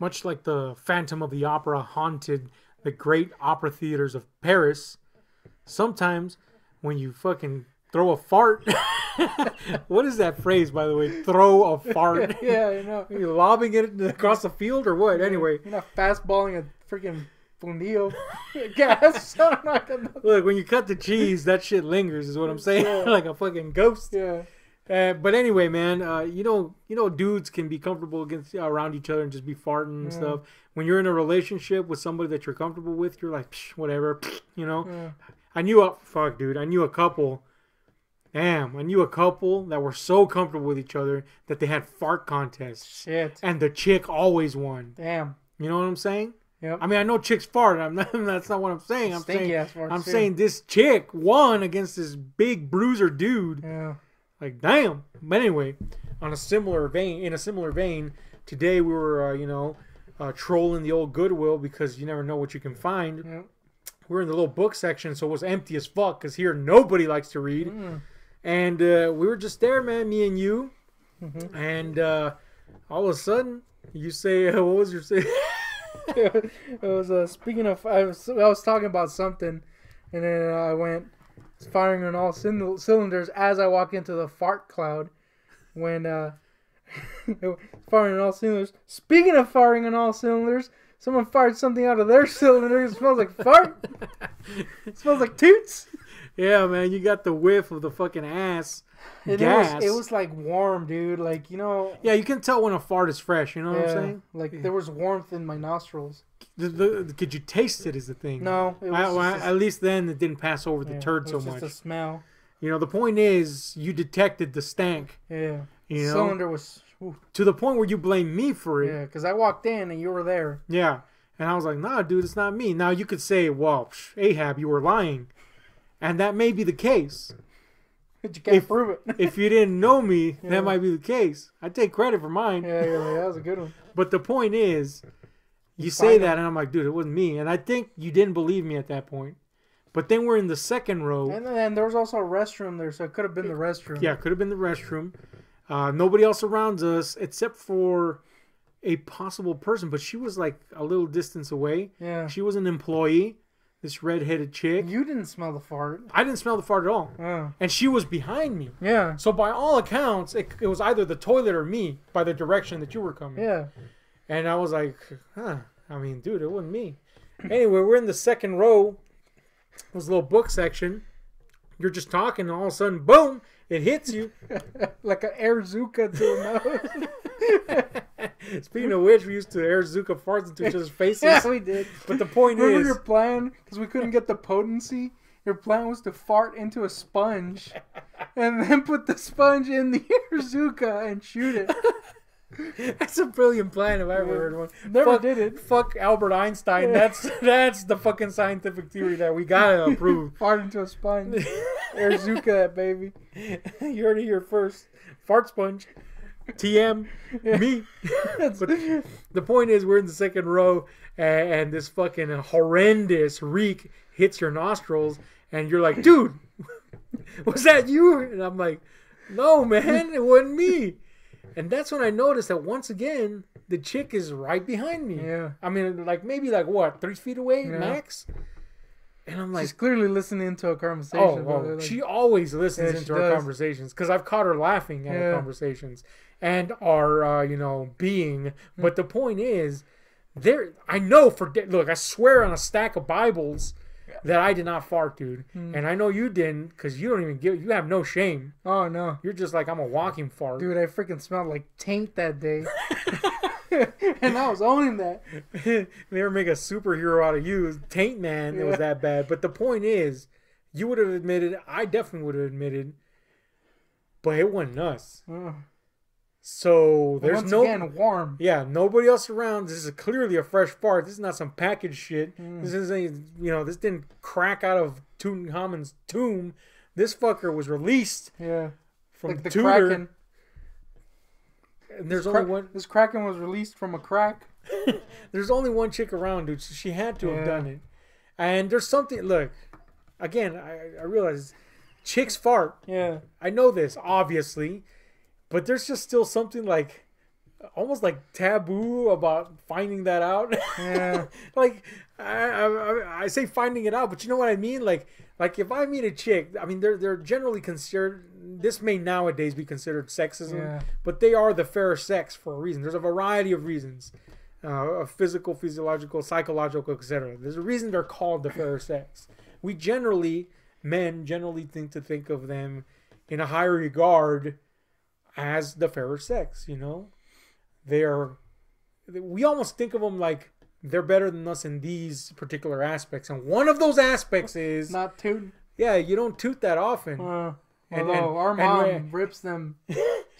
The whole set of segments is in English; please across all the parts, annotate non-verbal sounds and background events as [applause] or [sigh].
much like the Phantom of the Opera haunted the great opera theaters of Paris, sometimes when you fucking throw a fart. [laughs] what is that phrase, by the way? Throw a fart. [laughs] yeah, you know. Are you lobbing it across the field or what? Anyway, You're not fastballing a freaking fundillo [laughs] gas. I'm not gonna- look, when you cut the cheese, that shit lingers, is what I'm saying. Yeah. like a fucking ghost. yeah. Uh, but anyway, man, uh, you know, you know, dudes can be comfortable against around each other and just be farting and stuff. When you're in a relationship with somebody that you're comfortable with, you're like, Psh, whatever, [laughs] you know. Yeah. I knew a fuck, dude. I knew a couple. Damn, I knew a couple that were so comfortable with each other that they had fart contests, Shit. and the chick always won. Damn. You know what I'm saying? Yep. I mean, I know chicks fart. I'm not, [laughs] that's not what I'm saying. I'm Stinky saying, I'm too. saying this chick won against this big bruiser dude. Yeah. Like, damn. But anyway, on a similar vein, in a similar vein, today we were, uh, you know, uh, trolling the old Goodwill because you never know what you can find. Yep. We're in the little book section, so it was empty as fuck because here nobody likes to read. Mm. And uh, we were just there, man, me and you. Mhm. And uh, all of a sudden, you say, uh, [laughs] what was your say? [laughs] it was uh, speaking of I was I was talking about something, and then uh, I went firing on all cylinders as I walk into the fart cloud. When uh, [laughs] firing on all cylinders. Speaking of firing on all cylinders, someone fired something out of their [laughs] cylinder. It smells like fart. [laughs] It smells like toots. Yeah, man, you got the whiff of the fucking ass. And Gas. It was, it was like warm, dude. Like you know. Yeah, you can tell when a fart is fresh. You know what I'm saying? like there was warmth in my nostrils. The, the, could you taste it? Is the thing. No, it was I- well, at least then it didn't pass over the yeah, turd it so much. Just a smell. You know, the point is you detected the stank. Yeah. You know, Cylinder was. ooh, to the point where you blame me for it. Yeah, because I walked in and you were there. Yeah. And I was like, nah, dude, it's not me. Now you could say, well, psh, Ahab, you were lying. And that may be the case. But you can't If- prove it. [laughs] If you didn't know me, Yeah. that might be the case. I take credit for mine. yeah, you're like, that was a good one. But the point is, you You say that, and I'm like, dude, it wasn't me. And I think you didn't believe me at that point. But then we're in the second row. And then there was also a restroom there, so it could have been the restroom. Yeah, could have been the restroom. Uh, nobody else around us except for a possible person, but she was like a little distance away. Yeah. She was an employee, this redheaded chick. You didn't smell the fart. I didn't smell the fart at all. Oh. And she was behind me. Yeah. So by all accounts, it, it was either the toilet or me by the direction that you were coming. Yeah. And I was like, huh. I mean, dude, it wasn't me. Anyway, we're in the second row. It was a little book section. You're just talking, and all of a sudden, boom, it hits you. [laughs] like an Airzooka to the nose. [laughs] Speaking of which, we used to Airzooka farts into each other's faces. yeah, we did. But the point Remember is, your plan? Because we couldn't get the potency. Your plan was to fart into a sponge, and then put the sponge in the Airzooka and shoot it. [laughs] that's a brilliant plan if I ever heard one. [laughs] Never fuck, did it. Fuck Albert Einstein. Yeah. That's [laughs] that's the fucking scientific theory that we gotta approve. Fart into a sponge. Airzooka that baby. you heard it here first. Fart sponge. TM. Me. but the point is, we're in the second row, and, and this fucking horrendous reek hits your nostrils, and you're like, dude, was that you? And I'm like, no, man, it wasn't me. And that's when I noticed that once again, the chick is right behind me. Yeah. I mean, like maybe like what, three feet away Yeah. max? And I'm like, She's clearly listening to a conversation. Oh, but, oh like, she always listens Yeah, into our does. conversations because I've caught her laughing at our conversations and our, uh, you know, being. But the point is, there. I know for look, I swear on a stack of Bibles that I did not fart, dude, Hmm. and I know you didn't because you don't even give. You have no shame. Oh no, You're just like I'm a walking fart. dude! I freaking smelled like taint that day, [laughs] [laughs] and I was owning that. [laughs] they never make a superhero out of you, Taint Man. It was that bad. But the point is, you would have admitted. I definitely would have admitted. But it wasn't us. Oh. So there's Once no again, warm. yeah, nobody else around. This is clearly a fresh fart. This is not some packaged shit. Mm. This isn't you know this didn't crack out of Tutankhamun's tomb. This fucker was released Yeah, from like the Tudor. kraken. And there's only one. This kraken was released from a crack. [laughs] There's only one chick around, dude. So she had to have done it. And there's something. Look, again, I, I realize chicks fart. Yeah, I know this obviously, but there's just still something like almost like taboo about finding that out. Yeah. [laughs] like I, I I say finding it out, but you know what I mean. Like like if I meet a chick, I mean they're they're generally considered. This may nowadays be considered sexism, Yeah. but they are the fair sex for a reason. There's a variety of reasons. Uh, of physical, physiological, psychological, etc. There's a reason they're called the fair sex. We generally, men generally think to think of them in a higher regard as the fairer sex. You know, they're we almost think of them like they're better than us in these particular aspects, and one of those aspects is Not tooting. yeah, you don't toot that often, Uh, And- although and- our and mom we- rips them.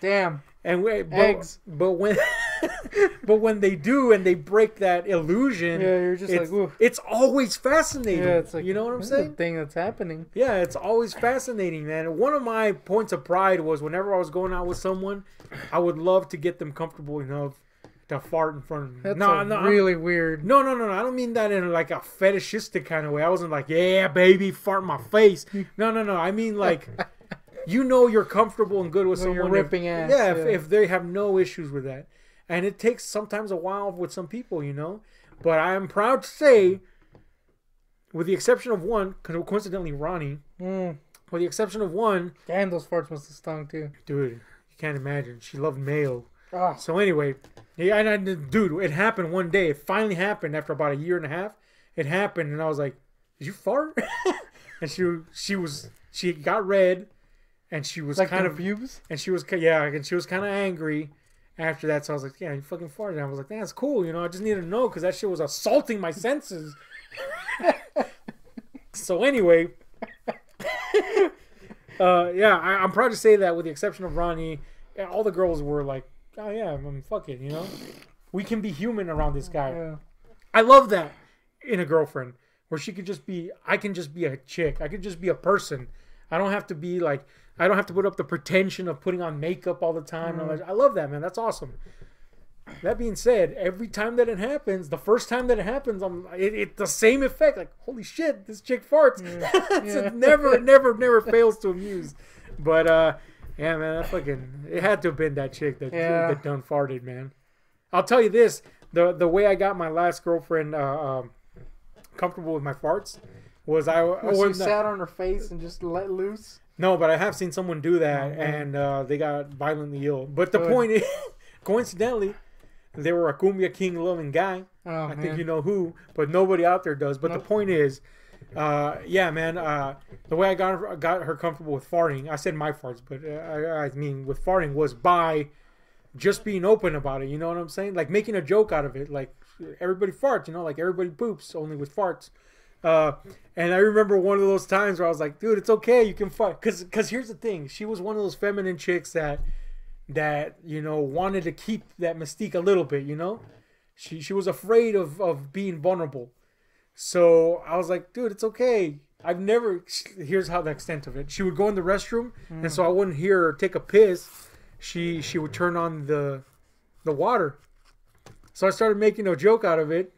Damn. [laughs] and we, but, Eggs. but when [laughs] [laughs] but when they do and they break that illusion, Yeah, you're just it's, like, ooh. it's always fascinating. Yeah, it's like you know what I'm saying? thing that's happening. Yeah, it's always fascinating, man. One of my points of pride was whenever I was going out with someone, I would love to get them comfortable enough to fart in front of me. That's no, no, I'm- really weird. no, no, no, no. I don't mean that in like a fetishistic kind of way. I wasn't like, yeah, baby, fart in my face. No, no, no. I mean like, [laughs] you know, you're comfortable and good with When you're someone. if- ripping ass, yeah, If, yeah. if they have no issues with that, and it takes sometimes a while with some people, you know. But I am proud to say, with the exception of one, co- coincidentally, Ronnie, Mm. with the exception of one, Damn, those farts must have stung too. dude, you can't imagine. She loved mayo. Ah, So anyway, yeah, and I, dude, it happened one day. It finally happened after about a year and a half. It happened, and I was like, "Did you fart?" [laughs] and she she was she got red, and she was like kind of pubes. and she was yeah, and she was kind of angry. After that, so I was like, "Yeah, you fucking farted." And I was like, "That's cool, you know. I just need to know because that shit was assaulting my senses." [laughs] so anyway, [laughs] uh, yeah, I, I'm proud to say that with the exception of Ronnie, yeah, all the girls were like, "Oh yeah, I mean, fucking, you know. We can be human around this guy. Yeah. I love that in a girlfriend where she could just be. I can just be a chick. I could just be a person. I don't have to be like. I don't have to put up the pretension of putting on makeup all the time. that. I love that, man. That's awesome. That being said, every time that it happens, the first time that it happens, I'm it, it the same effect. Like, holy shit, this chick farts. Yeah. [laughs] it never, [laughs] never, never fails to amuse. But uh, yeah, man, that fucking it had to have been that chick that Yeah. that done farted, man. I'll tell you this: the the way I got my last girlfriend uh, um, comfortable with my farts was I or she sat on her face and just let loose. No, but I have seen someone do that, Mhm. and uh, they got violently ill. But the Good. point is, [laughs] coincidentally, they were a cumbia king loving guy. Oh I man. think you know who, but nobody out there does. But Nope. the point is, uh, yeah, man, uh, the way I got her, got her comfortable with farting, I said my farts, but uh, I, I mean with farting was by just being open about it. You know what I'm saying? Like making a joke out of it. Like everybody farts, you know, like everybody poops, only with farts. Uh, and I remember one of those times where I was like, dude, it's okay, you can fart. Cause, cause here's the thing, she was one of those feminine chicks that, that you know, wanted to keep that mystique a little bit. You know, she she was afraid of of being vulnerable. So I was like, dude, it's okay. I've never. Here's how the extent of it. She would go in the restroom, and so I wouldn't hear her take a piss. She she would turn on the the water. So I started making a joke out of it.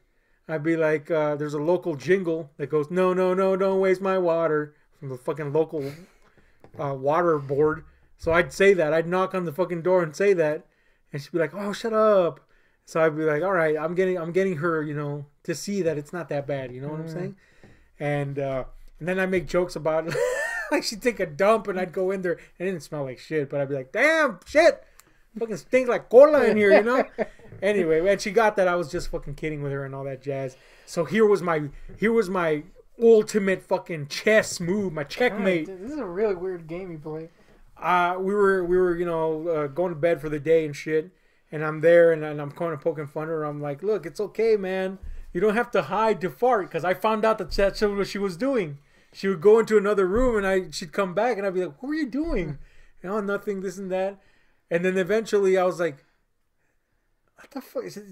I'd be like, uh, "There's a local jingle that goes, no, no, no, don't waste my water,' from the fucking local uh, water board." So I'd say that. I'd knock on the fucking door and say that, and she'd be like, "Oh, shut up." So I'd be like, "All right, I'm getting, I'm getting her, you know, to see that it's not that bad." You know what I'm Mm. saying? And uh, and then I make jokes about it. [laughs] like she'd take a dump, and I'd go in there, and it didn't smell like shit, but I'd be like, "Damn, shit." Fucking stink like cola in here, you know. [laughs] anyway, when she got that, I was just fucking kidding with her and all that jazz. So here was my here was my ultimate fucking chess move, my checkmate. Alright, This is a really weird game you play. uh, we were we were you know uh, going to bed for the day and shit, and I'm there and, and I'm kind of poking fun at her. I'm like, look, it's okay, man. You don't have to hide to fart because I found out that that's what she was doing. She would go into another room and I she'd come back and I'd be like, what were you doing? [laughs] You know, nothing, this and that. And then eventually I was like, what the fuck? Is it,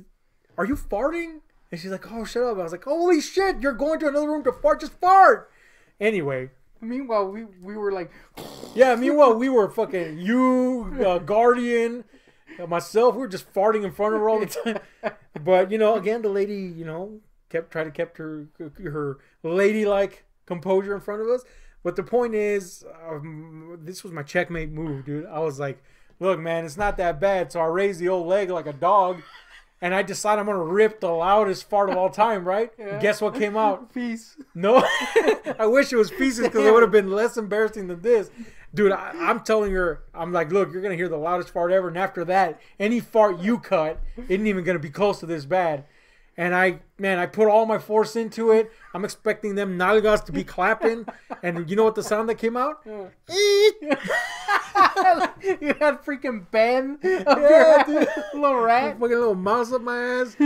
are you farting? And she's like, oh, shut up. I was like, holy shit, you're going to another room to fart. Just fart. Anyway, Meanwhile, we we were like, yeah, meanwhile, we were fucking you, uh, Guardian, uh, myself. We were just farting in front of her all the time. But you know, again, the lady, you know, kept trying to kept her her ladylike composure in front of us. But the point is, um, this was my checkmate move, dude. I was like, look, man, it's not that bad. So I raise the old leg like a dog, and I decide I'm gonna rip the loudest fart of all time, right? [laughs] Yeah. Guess what came out? [laughs] Peace. No, [laughs] I wish it was pieces because it would have been less embarrassing than this. Dude, I, I'm telling her, I'm like, look, you're gonna hear the loudest fart ever, and after that, any fart you cut isn't even gonna be close to this bad. And I, man, I put all my force into it. I'm expecting them nalgas to be clapping, [laughs] and you know what the sound that came out? [laughs] you had freaking Ben Yeah, dude. little rat. fucking little mouse up my ass.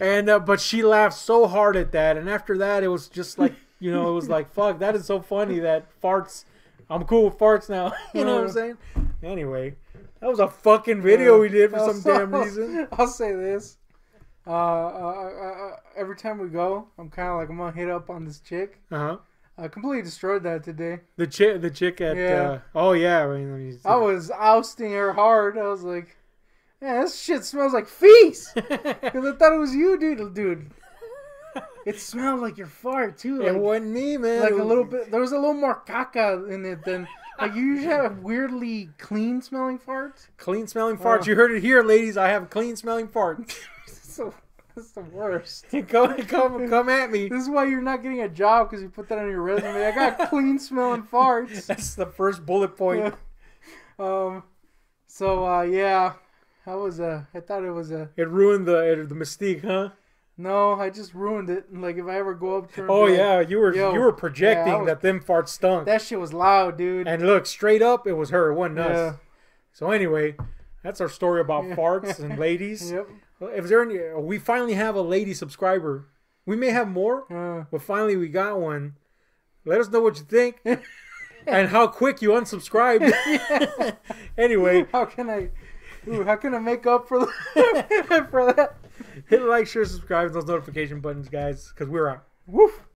And uh, but she laughed so hard at that, and after that, it was just like you know, it was like fuck, that is so funny that farts. I'm cool with farts now. [laughs] you know what I'm saying? Anyway, that was a fucking video we did for some damn reason. I'll say this. Uh, uh, uh, uh, every time we go, I'm kind of like I'm gonna hit up on this chick. Uh huh. I completely destroyed that today. The chick, the chick at. Yeah. Uh, oh yeah, I mean, let me see. I was ousting her hard. I was like, "Man, this shit smells like feces." [laughs] Because I thought it was you, dude. Dude, it smelled like your fart too. it wasn't me, man. like a little bit. There was a little more caca in it than like you usually have weirdly clean smelling farts. clean smelling farts. Oh. You heard it here, ladies. I have clean smelling farts. [laughs] [laughs] so that's the worst. [laughs] come, come, [laughs] come at me. This is why you're not getting a job because you put that on your resume. I got clean smelling farts. That's the first bullet point. Um. So uh, yeah, I was uh, I thought it was a It ruined the the mystique, huh? no. I just ruined it. Like if I ever go up to Oh like, yeah, you were Yo, you were projecting yeah, was- that them farts stunk. that shit was loud, dude. and look, straight up, it was her, it wasn't yeah. us. So anyway, that's our story about Yeah. farts and ladies. Yep. If there any, we finally have a lady subscriber. We may have more, Uh, but finally we got one. Let us know what you think [laughs] and how quick you unsubscribed. [laughs] [laughs] anyway, how can I? Ooh, how can I make up for the, for that? hit like, share, subscribe, and those notification buttons, guys, because we're out. Woof.